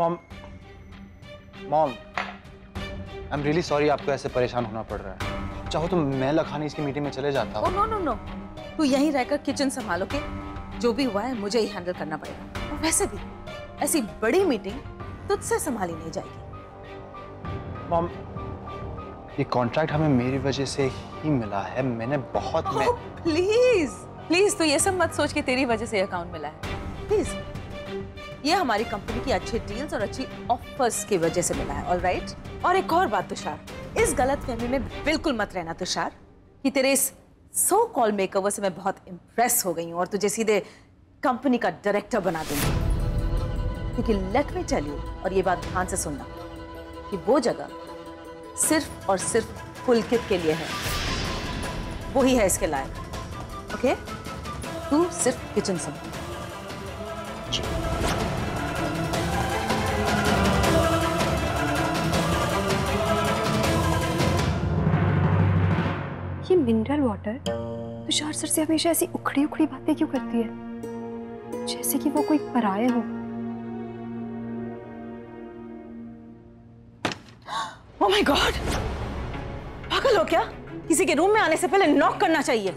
Mom mom I am really sorry आपको ऐसे परेशान होना पड़ रहा है। चाहो तो मैं लखानी इसकी मीटिंग में चले जाता हूँ। नो नो नो तू यहीं रहकर किचन संभालोगे जो भी हुआ है मुझे ही हैंडल करना पड़ेगा। और वैसे भी ऐसी बड़ी मीटिंग तुझसे संभाली नहीं जाएगी। मॉम ये कॉन्ट्रैक्ट हमें मेरी वजह से ही मिला है। मैंने बहुत मैं प्लीज़ प्लीज़ तू ये सब मत सोच के तेरी वजह से अकाउंट मिला है। प्लीज़ ये हमारी कंपनी की अच्छी डील्स और अच्छी ऑफर्स की वजह से मिला है ऑल राइट और एक और बात, तुषार, इस गलत फहमी में बिल्कुल मत रहना, तुषार, कि तेरे इस सो कॉल मेकओवर से मैं बहुत इम्प्रेस हो गई हूँ और तुझे सीधे कंपनी का डायरेक्टर बना दूँगी। क्योंकि लेट मी टेल यू और ये बात ध्यान से सुनना, कि वो जगह सिर्फ़ और सिर्फ़ पुलकित के लिए है। वो ही है इसके लायक ओके तू सिर्फ़ किचन से ये मिनरल वाटर तुषार सर से हमेशा ऐसी उखड़ी उखड़ी बातें क्यों करती है? जैसे कि वो कोई पराये हो। ओह माय गॉड पागल हो क्या? किसी के रूम में आने से पहले नॉक करना चाहिए।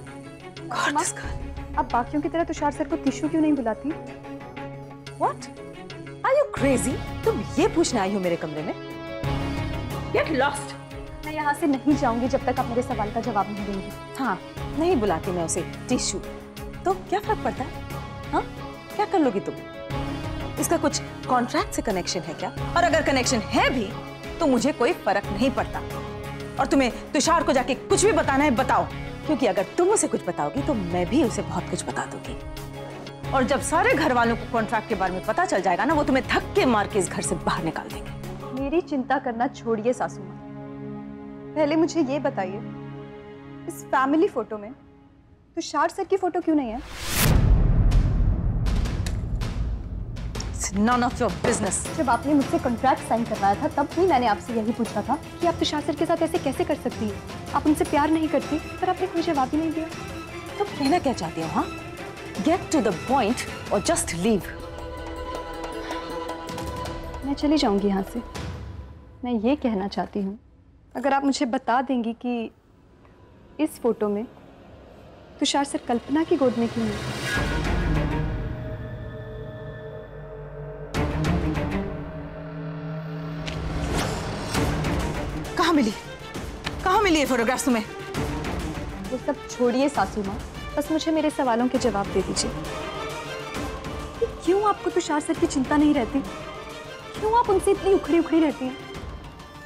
आप बाकियों की तरह तुषार सर को टिश्यू क्यों नहीं बुलाती? व्हाट आर यू क्रेजी तुम ये पूछने आई हो मेरे कमरे में? गेट लॉस्ट मैं यहाँ से नहीं जाऊँगी जब तक आप मेरे सवाल का जवाब नहीं देंगी। हाँ नहीं बुलाती मैं उसे टिश्यू तो क्या फ़र्क पड़ता? है हाँ क्या कर लोगी तुम? इसका कुछ कॉन्ट्रैक्ट से कनेक्शन है क्या? और अगर कनेक्शन है भी तो मुझे कोई फ़र्क नहीं पड़ता। और तुम्हें तुषार को जाके कुछ भी बताना है बताओ। क्योंकि अगर तुम उसे कुछ बताओगी तो मैं भी उसे बहुत कुछ बता दूँगी। और जब सारे घर वालों को कॉन्ट्रैक्ट के बारे में पता चल जाएगा ना वो तुम्हें धक्के मार के इस घर से बाहर निकाल देंगे। मेरी चिंता करना छोड़िए सासू माँ। पहले मुझे ये बताइए इस फैमिली फ़ोटो में तुषार सर की फ़ोटो क्यों नहीं है? नॉन ऑफ़ योर बिज़नेस जब आपने मुझसे कॉन्ट्रैक्ट साइन करवाया था तब भी मैंने आपसे यही पूछा था कि आप तुषार सर के साथ ऐसे कैसे कर सकती है? आप उनसे प्यार नहीं करती पर आपने कोई जवाब ही नहीं दिया। तुम कहना क्या चाहती हो हाँ? गेट टू द पॉइंट और जस्ट लीव मैं चली जाऊँगी यहाँ से। मैं ये कहना चाहती हूँ अगर आप मुझे बता देंगी कि इस फ़ोटो में तुषार सर कल्पना की गोद में क्यों है? कहाँ मिली? कहाँ मिली ये फोटोग्राफ्स तुम्हें? वो सब छोड़िए सासू माँ। बस मुझे मेरे सवालों के जवाब दे दीजिए। क्यों आपको तुषार सर की चिंता नहीं रहती? क्यों आप उनसे इतनी उखड़ी उखड़ी रहती हैं?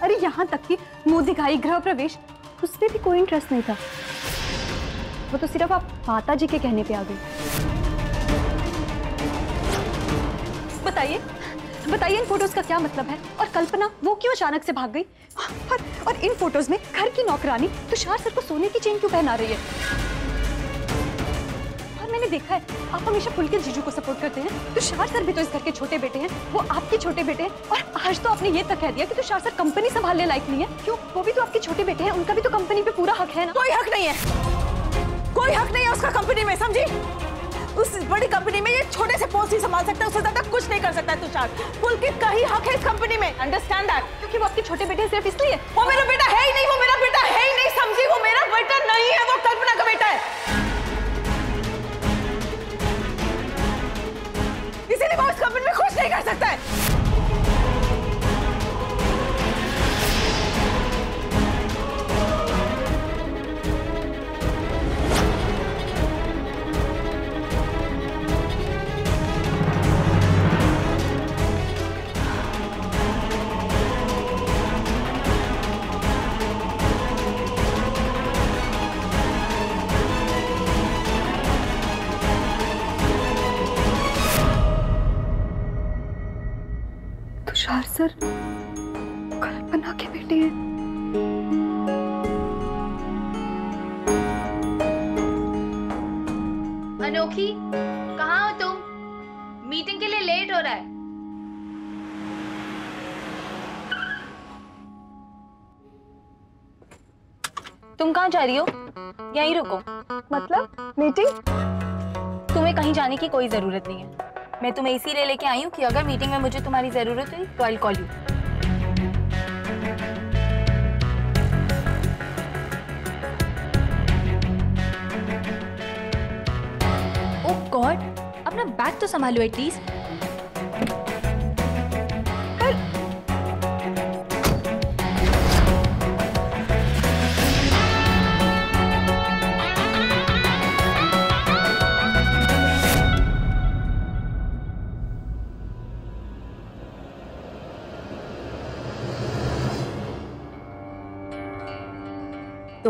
अरे यहाँ तक कि मुँह दिखाई गृह प्रवेश उसमें भी कोई इंटरेस्ट नहीं था। वो तो सिर्फ़ आप माता जी के कहने पे आ गई बताइए बताइए इन फ़ोटोज़ का क्या मतलब है? और कल्पना वो क्यों अचानक से भाग गई? और, और इन फ़ोटोज़ में घर की नौकरानी तुषार सर को सोने की चेन क्यों पहना रही है? मैंने देखा है आप हमेशा पुलकित जीजू को सपोर्ट करते हैं। तुषार सर भी तो इस घर के छोटे बेटे हैं वो आपके छोटे बेटे हैं। और आज तो आपने ये तक कह दिया कि तुषार सर कंपनी संभालने लायक नहीं है। क्यों? वो भी तो आपके छोटे बेटे हैं उनका भी तो कंपनी पे पूरा हक है ना? कोई हक नहीं है। कोई हक नहीं है उसका कंपनी में समझी? उस बड़ी कंपनी में ये छोटे से पोस्ट ही संभाल सकता है उससे ज़्यादा कुछ नहीं कर सकता है तुषार पुलकित का ही हक है इस कंपनी में। अंडरस्टैंड दैट क्योंकि वो आपके छोटे बेटे हैं सिर्फ़ इसलिए। वो मेरा बेटा है ही नहीं वो मेरा बेटा है ही नहीं समझी? वो मेरा बेटा नहीं है वो कल्पना का बेटा है। इसीलिए वो इस कंपनी में खुश नहीं कर सकता। है तुषार सर कल्पना के बेटे हैं। अनोखी कहाँ हो तुम? मीटिंग के लिए लेट हो रहा है। तुम कहाँ जा रही हो? यहीं रुको। मतलब मीटिंग? तुम्हें कहीं जाने की कोई ज़रूरत नहीं है। मैं तुम्हें इसीलिए लेके आई हूँ कि अगर मीटिंग में मुझे तुम्हारी ज़रूरत हुई तो I call you oh god अपना बैग तो संभालो एटलीस्ट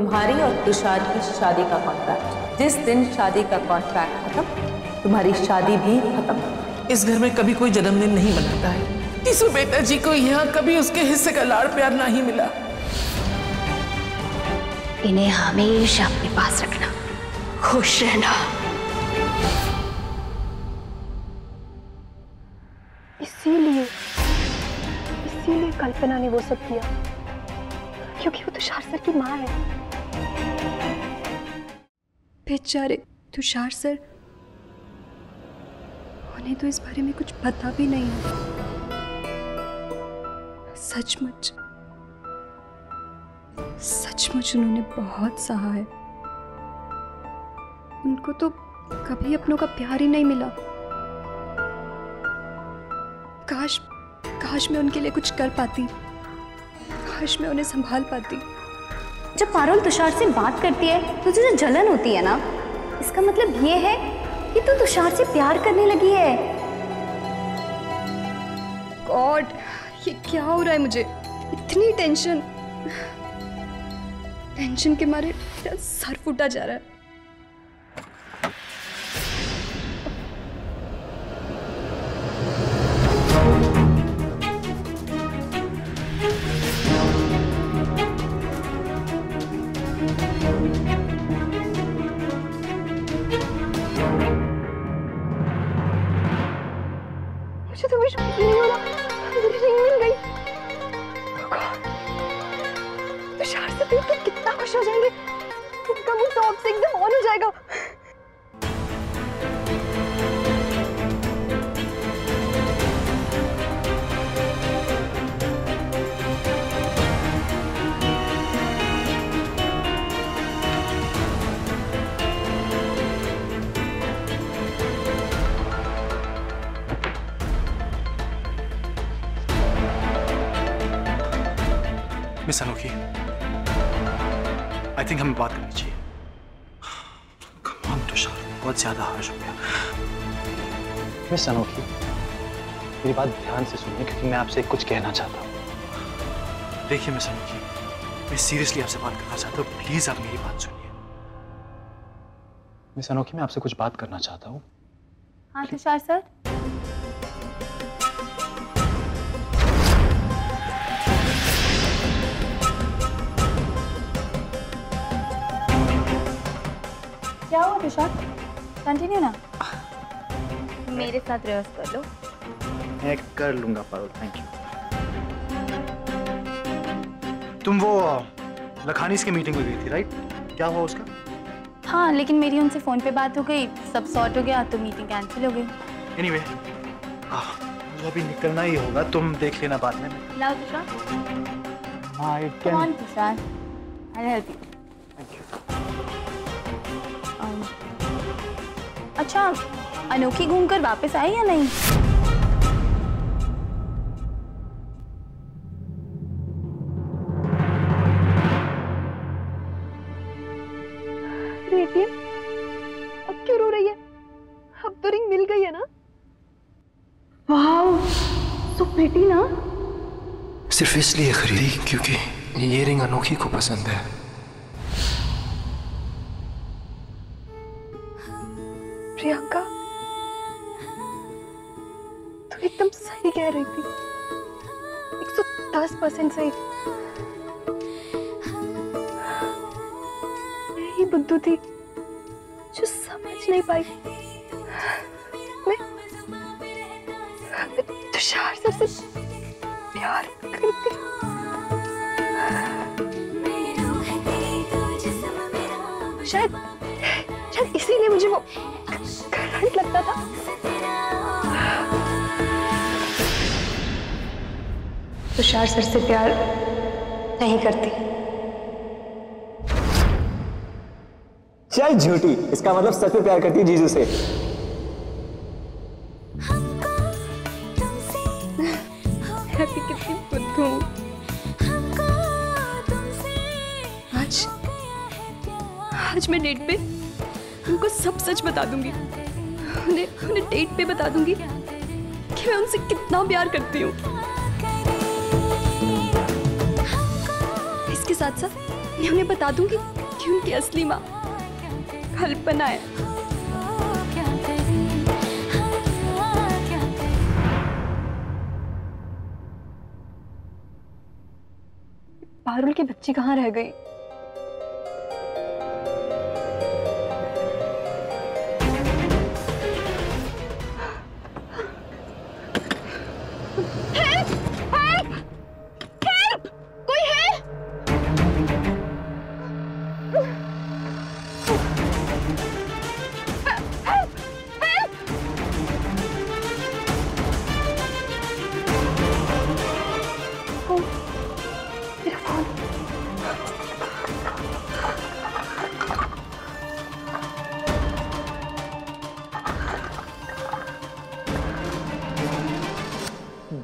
तुम्हारी और तुषार की शादी का कॉन्ट्रैक्ट जिस दिन शादी का कॉन्ट्रैक्ट खत्म तुम्हारी शादी भी खत्म। इस घर में कभी कोई जन्मदिन नहीं मनाता है। टीसू बेटा जी को यहाँ कभी उसके हिस्से का लाड़ प्यार नहीं मिला। इन्हें हमेशा अपने पास रखना। खुश रहना। इसीलिए इसीलिए कल्पना ने वो सब किया। क्योंकि वो तुषार सर की माँ है। बेचारे तुषार सर, उन्हें तो इस बारे में कुछ पता भी नहीं है। सचमुच सचमुच उन्होंने बहुत सहा है। उनको तो कभी अपनों का प्यार ही नहीं मिला। काश काश मैं उनके लिए कुछ कर पाती, काश मैं उन्हें संभाल पाती। जब पारुल तुषार से बात करती है तो तुझे जलन होती है ना, इसका मतलब ये है कि तू तुषार से प्यार करने लगी है। गॉड, ये क्या हो रहा है मुझे? इतनी टेंशन। टेंशन के मारे सर फूटा जा रहा है। आई थिंक हमें बात करनी चाहिए। कमान तुषार बहुत ज़्यादा हर्ष हो गया। मिस अनोखी मेरी बात ध्यान से सुनिए क्योंकि मैं आपसे कुछ कहना चाहता हूँ। देखिए मिस अनोखी मैं सीरियसली आपसे बात करना चाहता हूँ प्लीज़ आप मेरी बात सुनिए। मिस अनोखी मैं आपसे कुछ बात करना चाहता हूँ। हाँ तुषार सर। तुषार कंटिन्यू ना। मेरे साथ रिहर्स कर लो। मैं कर लूँगा पारुल थैंक यू तुम वो लखानीस की मीटिंग में गई थी राइट क्या हुआ उसका? हाँ लेकिन मेरी उनसे फ़ोन पे बात हो गई सब सॉर्ट हो गया तो मीटिंग कैंसिल हो गई। एनीवे मुझे अभी निकलना ही होगा तुम देख लेना बाद में। लाओ तुषार। आई Come on, Tushar. I'll help you. Um, अच्छा अनोखी घूमकर वापस आई या नहीं? अब क्यों रो रही है? अब तो रिंग मिल गई है ना? वाओ सो प्रिटी ना। सिर्फ़ इसलिए खरीदी क्योंकि ये रिंग अनोखी को पसंद है। 110 परसेंट सही यही बुद्धू थी जो समझ नहीं पाई। मैं तुषार सर से प्यार करती। शायद शायद इसीलिए मुझे वो करंट लगता था। तुषार सर से प्यार नहीं करती। चल झूठी इसका मतलब सच में प्यार करती है जीजू से। कितनी बुद्धू आज आज मैं डेट पे उनको सब सच बता दूँगी। उन्हें उन्हें डेट पे बता दूँगी कि मैं उनसे कितना प्यार करती हूँ। साथ साथ मैं उन्हें बता दूँगी कि उनकी असली माँ कल्पना है। पारुल की बच्ची कहाँ रह गई?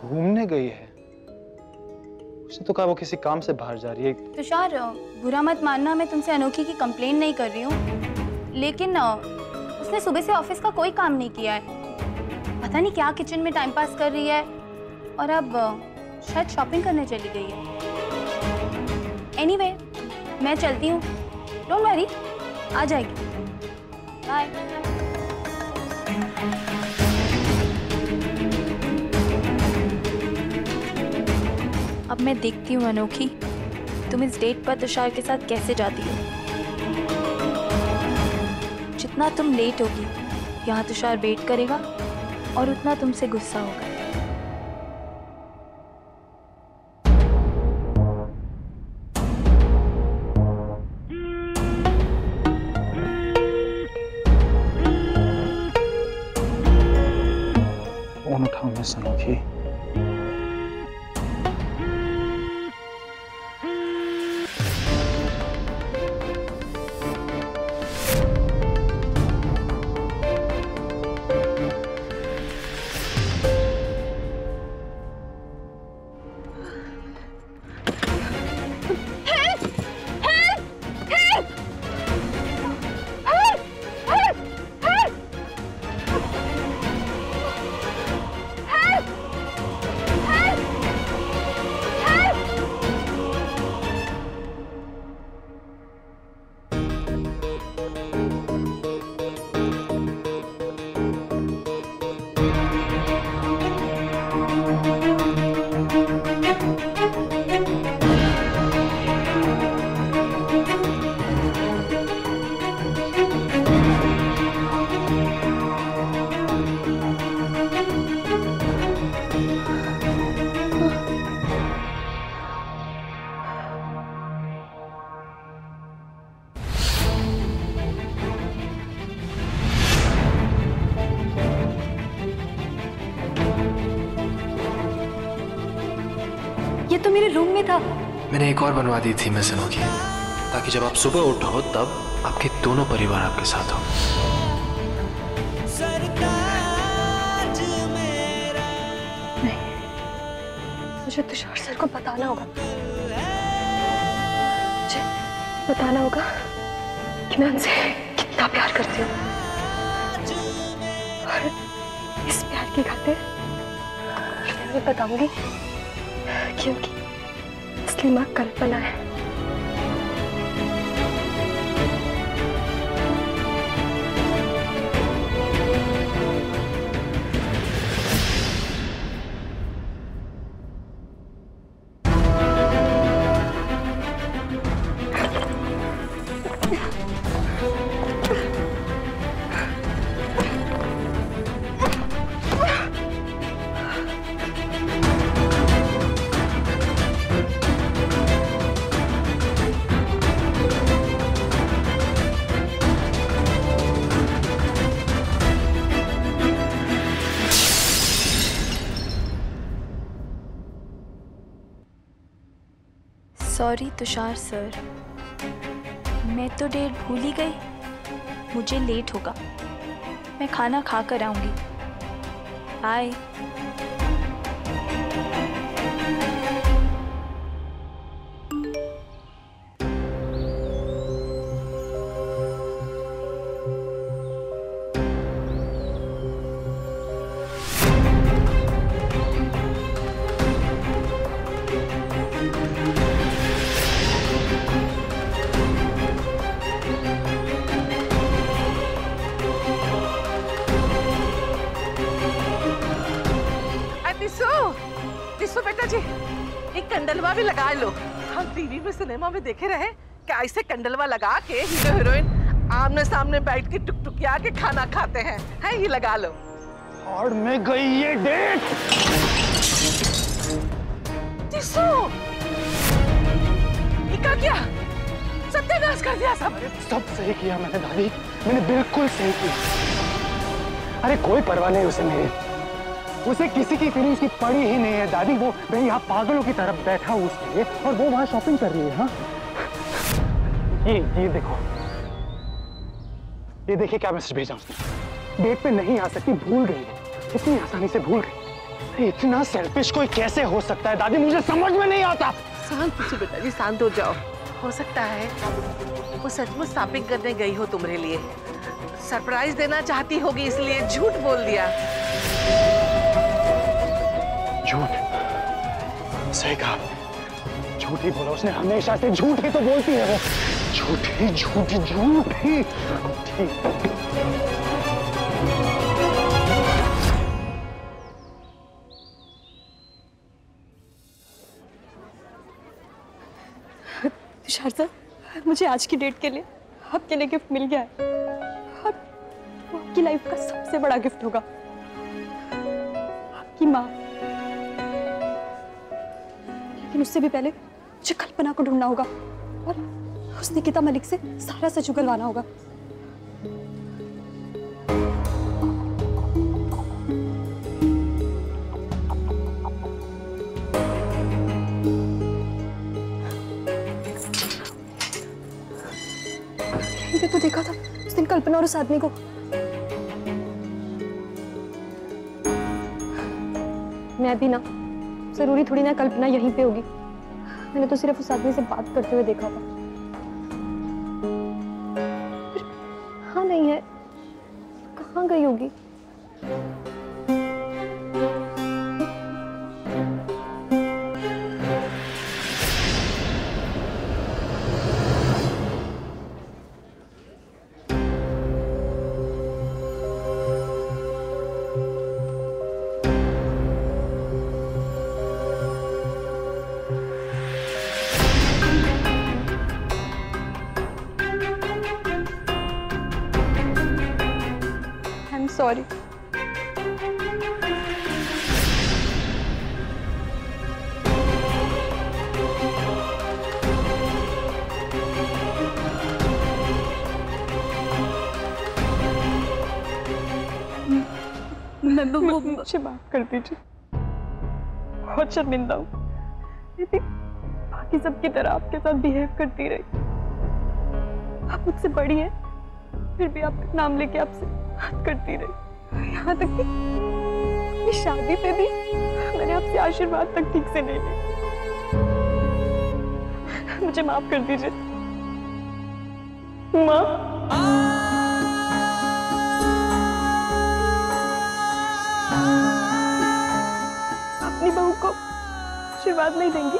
घूमने गई है। उसने तो कहा वो किसी काम से बाहर जा रही है। तुषार, बुरा मत मानना, मैं तुमसे अनोखी की कंप्लेन नहीं कर रही हूँ। लेकिन उसने सुबह से ऑफ़िस का कोई काम नहीं किया है। पता नहीं क्या किचन में टाइम पास कर रही है। और अब शायद शॉपिंग करने चली गई है। एनीवे मैं चलती हूँ। डोंट वरी आ जाएगी। बाय अब मैं देखती हूँ, अनोखी। तुम इस डेट पर तुषार के साथ कैसे जाती हो? जितना तुम लेट होगी, यहाँ तुषार वेट करेगा और उतना तुमसे गुस्सा होगा। और बनवा दी थी मैं सनोखी ताकि जब आप सुबह उठो, तब आपके दोनों परिवार आपके साथ हो। मुझे तुषार सर को बताना होगा। मुझे बताना होगा कि मैं उनसे कितना प्यार करती हूँ। और इस प्यार की खातिर मैं बताऊँगी कि उनकी की माँ कल्पना है Yeah. Sorry Tushar sir. मैं तो डेट भूल ही गई। मुझे लेट होगा। मैं खाना खा कर आऊँगी। बाय भी लगा लो। हम टीवी में सिनेमा में देखे रहे कि ऐसे कंडलवा लगा के हीरो हीरोइन आमने सामने बैठ के टुकटुकिया के खाना खाते हैं? है ये लगा लो। और में गई ये डेट। क्या किया सत्यानाश कर दिया सब। सब सही किया मैंने दादी। मैंने बिल्कुल सही किया। अरे कोई परवाह नहीं उसे मेरी। उसे किसी की फीलिंग्स की पड़ी ही नहीं है, दादी। वो मैं यहाँ पागलों की तरफ़ बैठा हूँ उसके लिए और वो वहाँ शॉपिंग कर रही है हाँ? ये ये देखो। ये देखिए क्या मैसेज भेजा उसने। डेट पे नहीं आ सकती, भूल गई है। इतनी आसानी से भूल गई। इतना सेल्फिश कोई कैसे हो सकता है, दादी? मुझे समझ में नहीं आता। शांत से बेटा जी, शांत हो जाओ। हो सकता है वो सचमुच शॉपिंग करने गई हो तुम्हारे लिए। सरप्राइज़ देना चाहती होगी, इसलिए झूठ बोल दिया। झूठ। सही कहा। झूठ ही बोला उसने हमेशा से झूठ ही तो बोलती है वो। झूठ ही झूठ झूठ। ही तुषार मुझे आज की डेट के लिए आपके लिए गिफ्ट मिल गया है। और आपकी लाइफ का सबसे बड़ा गिफ्ट होगा। आपकी माँ लेकिन उससे भी पहले मुझे कल्पना को ढूंढना होगा और उस निकिता मलिक से सारा सच उगलवाना होगा। तो देखा था उस दिन कल्पना और उस आदमी को। मैं भी ना ज़रूरी थोड़ी ना कल्पना यहीं पे होगी। मैंने तो सिर्फ़ उस आदमी से बात करते हुए देखा था। हाँ नहीं है। कहाँ गई होगी? आई एम सॉरी मैं वो मुझे माफ़ कर दीजिए। बहुत शर्मिंदा हूँ। बाकी सबकी तरह आपके साथ बिहेव करती रही। आप मुझसे बड़ी है फिर भी आपका नाम लेके आपसे बात करती रही। यहाँ तक कि शादी पे भी मैंने आपसे आशीर्वाद तक ठीक से नहीं ली मुझे माफ़ कर दीजिए। माँ अपनी बहू को आशीर्वाद नहीं देंगी।